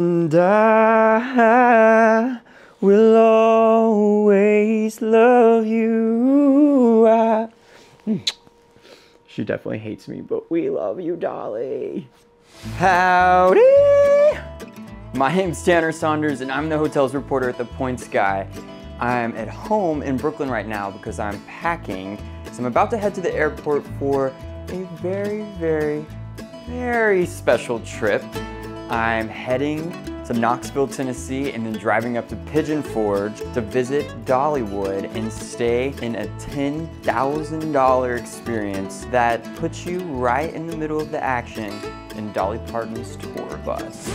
And I will always love you. I- She definitely hates me, but we love you, Dolly. Howdy! My name's Tanner Saunders, and I'm the hotels reporter at the Points Guy. I'm at home in Brooklyn right now because I'm packing. So I'm about to head to the airport for a very, very, very special trip. I'm heading to Knoxville, Tennessee, and then driving up to Pigeon Forge to visit Dollywood and stay in a $10,000 experience that puts you right in the middle of the action in Dolly Parton's tour bus.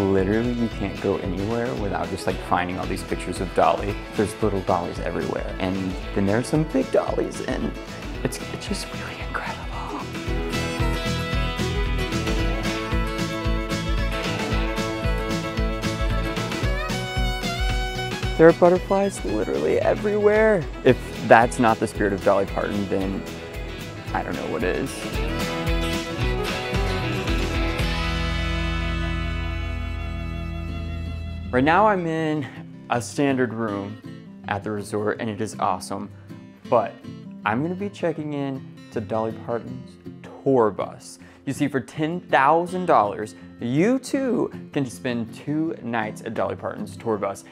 Literally you can't go anywhere without just like finding all these pictures of Dolly. There's little dollies everywhere. And then there's some big dollies and it's, it's just really incredible. There are butterflies literally everywhere. If that's not the spirit of Dolly Parton, then I don't know what is. Right now I'm in a standard room at the resort and it is awesome, but I'm gonna be checking in to Dolly Parton's tour bus. You see, for $10,000, you too can spend two nights at Dolly Parton's tour bus.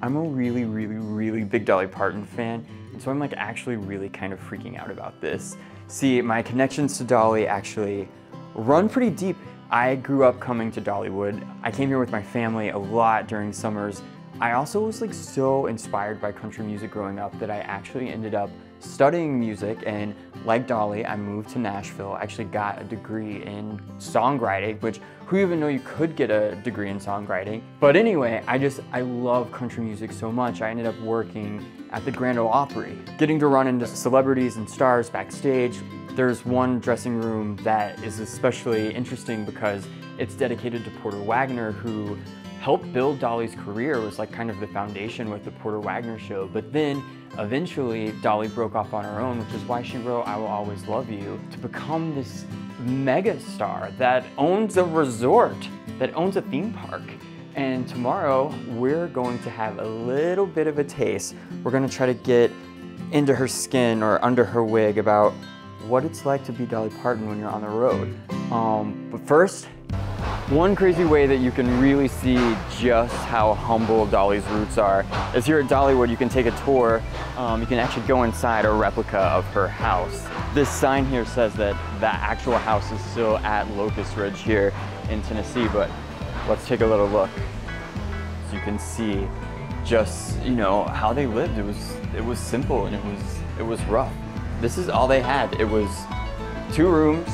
I'm a really, really, really big Dolly Parton fan, and so I'm like actually really kind of freaking out about this. See, my connections to Dolly actually run pretty deep. I grew up coming to Dollywood. I came here with my family a lot during summers. I also was like so inspired by country music growing up that I actually ended up studying music and like Dolly, I moved to Nashville. I actually got a degree in songwriting, which who even know you could get a degree in songwriting? But anyway, I just, I love country music so much. I ended up working at the Grand Ole Opry, getting to run into celebrities and stars backstage, there's one dressing room that is especially interesting because it's dedicated to Porter Wagoner who helped build Dolly's career, was like kind of the foundation with the Porter Wagoner show. But then eventually Dolly broke off on her own, which is why she wrote I Will Always Love You, to become this mega star that owns a resort, that owns a theme park. And tomorrow we're going to have a little bit of a taste. We're gonna try to get into her skin or under her wig about what it's like to be Dolly Parton when you're on the road. Um, but first, one crazy way that you can really see just how humble Dolly's roots are is here at Dollywood you can take a tour. Um, you can actually go inside a replica of her house. This sign here says that the actual house is still at Locust Ridge here in Tennessee, but let's take a little look. So you can see just, you know, how they lived. It was, it was simple and it was, it was rough this is all they had. It was two rooms.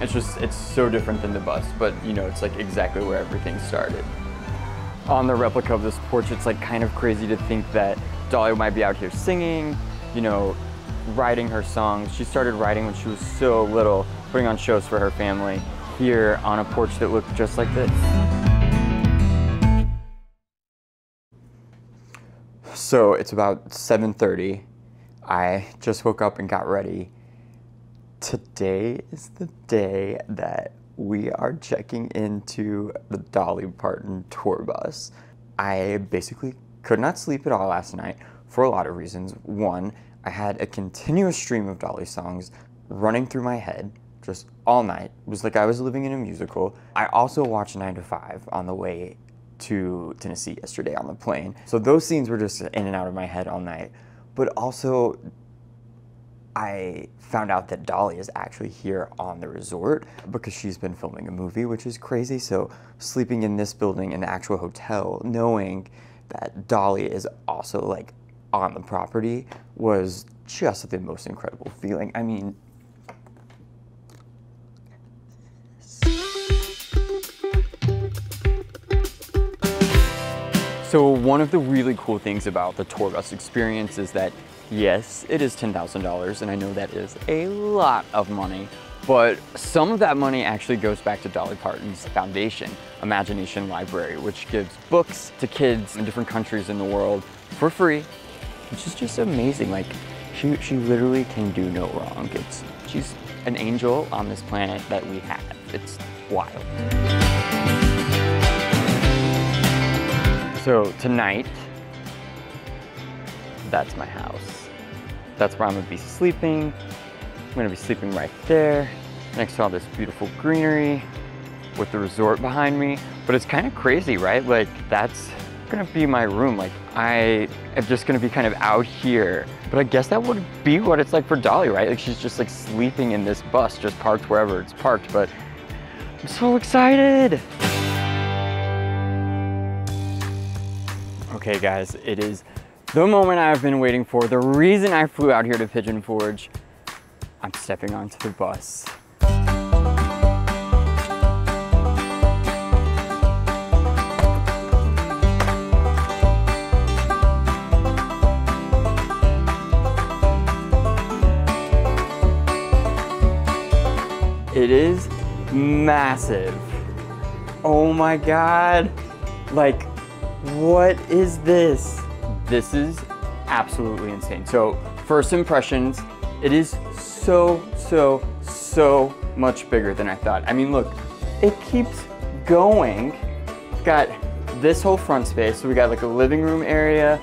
It's just, it's so different than the bus, but you know, it's like exactly where everything started. On the replica of this porch, it's like kind of crazy to think that Dolly might be out here singing, you know, writing her songs. She started writing when she was so little, putting on shows for her family here on a porch that looked just like this. So it's about 7.30 I just woke up and got ready. Today is the day that we are checking into the Dolly Parton tour bus. I basically could not sleep at all last night for a lot of reasons. One, I had a continuous stream of Dolly songs running through my head just all night. It was like I was living in a musical. I also watched 9 to 5 on the way to Tennessee yesterday on the plane. So those scenes were just in and out of my head all night but also I found out that Dolly is actually here on the resort because she's been filming a movie, which is crazy. So sleeping in this building in the actual hotel, knowing that Dolly is also like on the property was just the most incredible feeling. I mean, So one of the really cool things about the tour bus experience is that yes, it is $10,000 and I know that is a lot of money, but some of that money actually goes back to Dolly Parton's foundation, Imagination Library, which gives books to kids in different countries in the world for free, which is just amazing. Like, she, she literally can do no wrong. It's, she's an angel on this planet that we have. It's wild. So tonight, that's my house. That's where I'm gonna be sleeping. I'm gonna be sleeping right there, next to all this beautiful greenery with the resort behind me. But it's kind of crazy, right? Like that's gonna be my room. Like I am just gonna be kind of out here. But I guess that would be what it's like for Dolly, right? Like she's just like sleeping in this bus, just parked wherever it's parked. But I'm so excited. Okay guys, it is the moment I've been waiting for. The reason I flew out here to Pigeon Forge I'm stepping onto the bus. It is massive. Oh my God. Like, what is this? This is absolutely insane. So first impressions, it is so, so, so much bigger than I thought. I mean, look, it keeps going. We've got this whole front space. So we got like a living room area.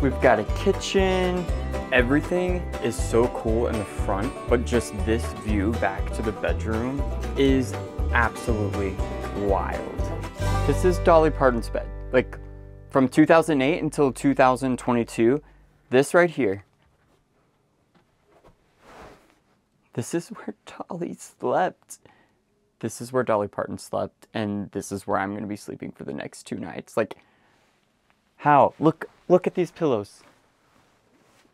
We've got a kitchen. Everything is so cool in the front, but just this view back to the bedroom is absolutely wild. This is Dolly Parton's bed. Like from 2008 until 2022, this right here this is where Dolly slept. This is where Dolly Parton slept, and this is where I'm gonna be sleeping for the next two nights. Like, how? Look, look at these pillows.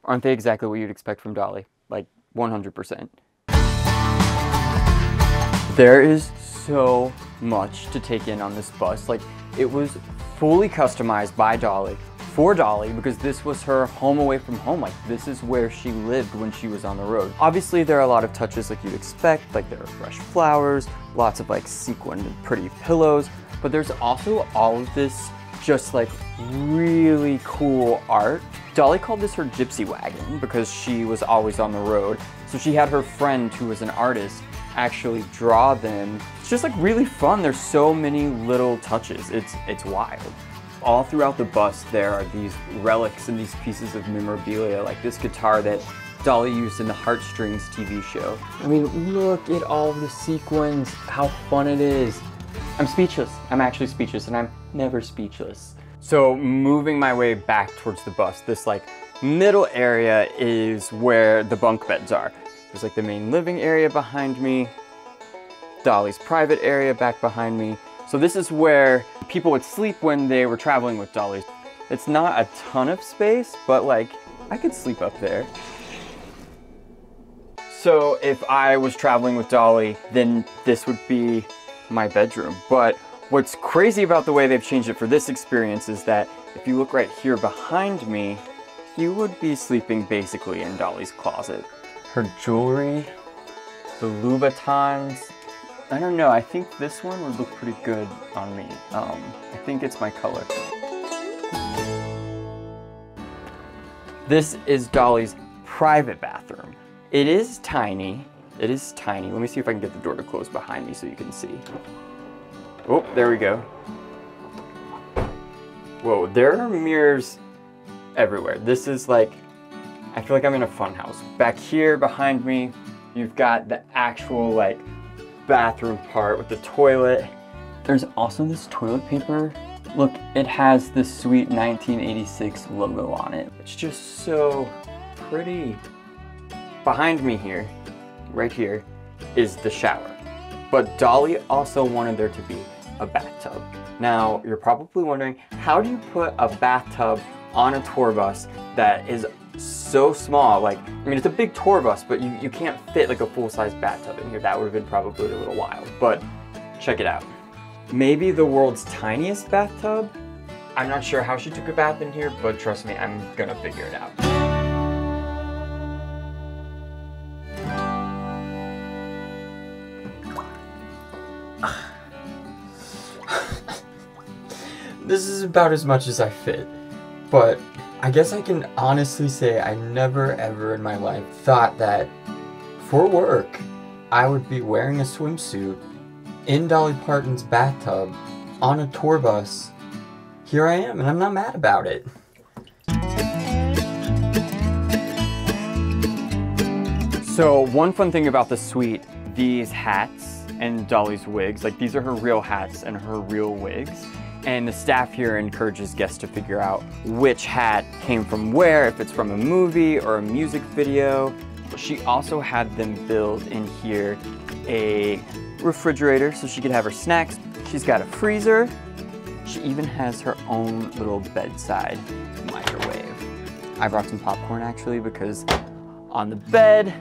Aren't they exactly what you'd expect from Dolly? Like, 100%. There is so much to take in on this bus. Like, it was fully customized by Dolly for Dolly because this was her home away from home. Like this is where she lived when she was on the road. Obviously there are a lot of touches like you'd expect, like there are fresh flowers, lots of like sequined and pretty pillows, but there's also all of this just like really cool art. Dolly called this her gypsy wagon because she was always on the road. So she had her friend who was an artist actually draw them. It's just like really fun. There's so many little touches. It's it's wild all throughout the bus there are these relics and these pieces of memorabilia, like this guitar that Dolly used in the Heartstrings TV show. I mean, look at all the sequins, how fun it is. I'm speechless. I'm actually speechless, and I'm never speechless. So moving my way back towards the bus, this like middle area is where the bunk beds are. There's like the main living area behind me, Dolly's private area back behind me, so this is where people would sleep when they were traveling with Dolly. It's not a ton of space, but like, I could sleep up there. So if I was traveling with Dolly, then this would be my bedroom. But what's crazy about the way they've changed it for this experience is that if you look right here behind me, you would be sleeping basically in Dolly's closet. Her jewelry, the Louboutins, I don't know, I think this one would look pretty good on me. Um, I think it's my color. This is Dolly's private bathroom. It is tiny. It is tiny. Let me see if I can get the door to close behind me so you can see. Oh, there we go. Whoa, there are mirrors everywhere. This is like, I feel like I'm in a fun house. Back here behind me, you've got the actual like bathroom part with the toilet. There's also this toilet paper. Look, it has the Suite 1986 logo on it. It's just so pretty. Behind me here, right here, is the shower. But Dolly also wanted there to be a bathtub. Now, you're probably wondering, how do you put a bathtub on a tour bus that is so small. Like, I mean, it's a big tour bus, but you, you can't fit like a full-size bathtub in here. That would have been probably a little wild, but check it out. Maybe the world's tiniest bathtub? I'm not sure how she took a bath in here, but trust me, I'm gonna figure it out. this is about as much as I fit, but I guess I can honestly say I never ever in my life thought that for work I would be wearing a swimsuit in Dolly Parton's bathtub on a tour bus. Here I am, and I'm not mad about it. So one fun thing about the suite, these hats and Dolly's wigs, like these are her real hats and her real wigs. And the staff here encourages guests to figure out which hat came from where, if it's from a movie or a music video. She also had them build in here a refrigerator so she could have her snacks. She's got a freezer. She even has her own little bedside microwave. I brought some popcorn actually because on the bed,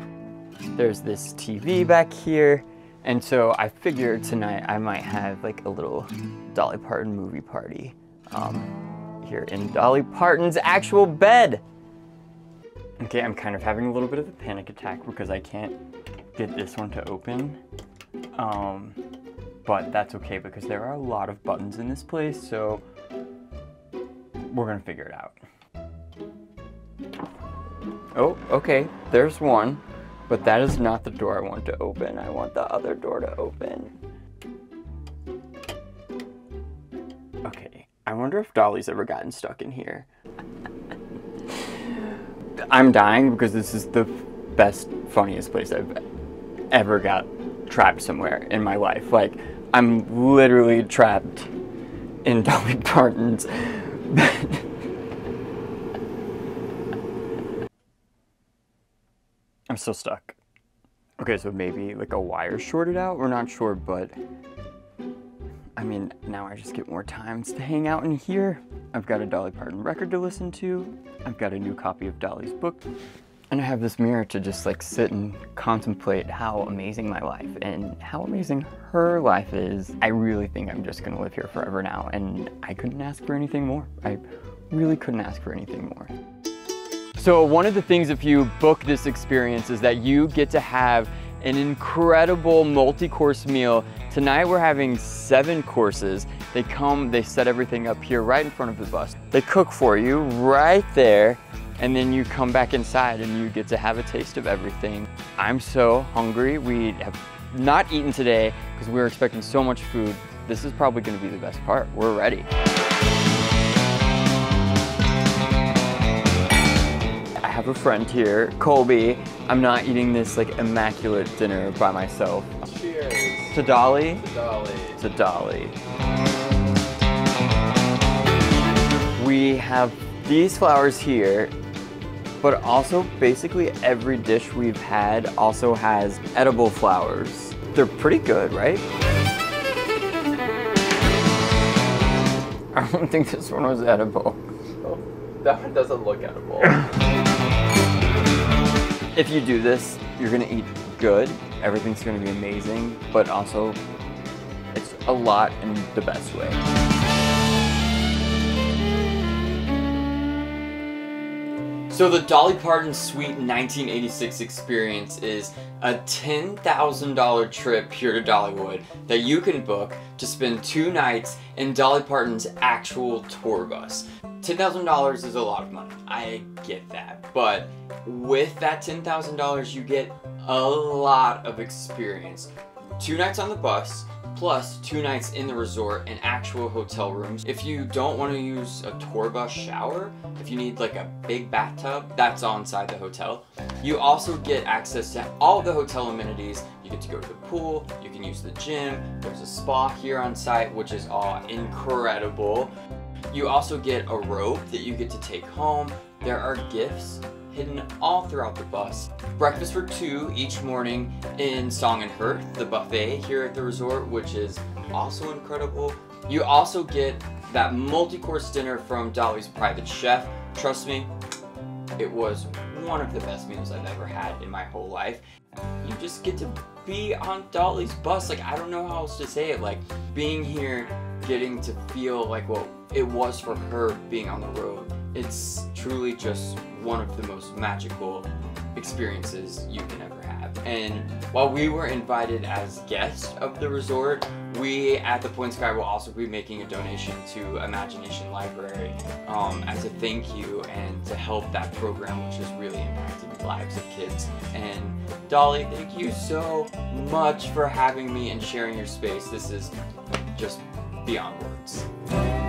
there's this TV back here. And so I figured tonight I might have like a little Dolly Parton movie party um, here in Dolly Parton's actual bed. Okay, I'm kind of having a little bit of a panic attack because I can't get this one to open. Um, but that's okay because there are a lot of buttons in this place, so we're gonna figure it out. Oh, okay, there's one. But that is not the door I want to open. I want the other door to open. Okay, I wonder if Dolly's ever gotten stuck in here. I'm dying because this is the best, funniest place I've ever got trapped somewhere in my life. Like, I'm literally trapped in Dolly Parton's bed. I'm still stuck. Okay, so maybe like a wire shorted out? We're not sure, but I mean, now I just get more time to hang out in here. I've got a Dolly Parton record to listen to. I've got a new copy of Dolly's book. And I have this mirror to just like sit and contemplate how amazing my life and how amazing her life is. I really think I'm just gonna live here forever now and I couldn't ask for anything more. I really couldn't ask for anything more. So one of the things if you book this experience is that you get to have an incredible multi-course meal. Tonight we're having seven courses. They come, they set everything up here right in front of the bus. They cook for you right there and then you come back inside and you get to have a taste of everything. I'm so hungry. We have not eaten today because we were expecting so much food. This is probably gonna be the best part. We're ready. Have a friend here, Colby. I'm not eating this like immaculate dinner by myself. Cheers. To Dolly? To Dolly. To Dolly. We have these flowers here, but also basically every dish we've had also has edible flowers. They're pretty good, right? I don't think this one was edible. Oh, that one doesn't look edible. If you do this, you're gonna eat good. Everything's gonna be amazing, but also it's a lot in the best way. So the Dolly Parton Suite 1986 experience is a $10,000 trip here to Dollywood that you can book to spend two nights in Dolly Parton's actual tour bus. $10,000 is a lot of money. I get that. But with that $10,000, you get a lot of experience. Two nights on the bus, plus two nights in the resort and actual hotel rooms. If you don't want to use a tour bus shower, if you need like a big bathtub, that's all inside the hotel. You also get access to all the hotel amenities. You get to go to the pool, you can use the gym, there's a spa here on site, which is all incredible. You also get a robe that you get to take home. There are gifts hidden all throughout the bus. Breakfast for two each morning in Song and Hearth, the buffet here at the resort, which is also incredible. You also get that multi-course dinner from Dolly's private chef. Trust me, it was one of the best meals I've ever had in my whole life. You just get to be on Dolly's bus. Like, I don't know how else to say it. Like, being here, getting to feel like what it was for her being on the road. It's truly just one of the most magical experiences you can ever have. And while we were invited as guests of the resort, we at the Points Guy will also be making a donation to Imagination Library um, as a thank you and to help that program, which is really impacting the lives of kids. And Dolly, thank you so much for having me and sharing your space. This is just beyond words.